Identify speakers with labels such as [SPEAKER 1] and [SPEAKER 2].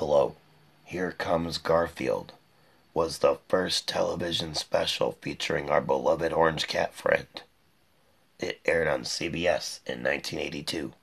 [SPEAKER 1] Hello, Here Comes Garfield was the first television special featuring our beloved orange cat friend. It aired on CBS in 1982.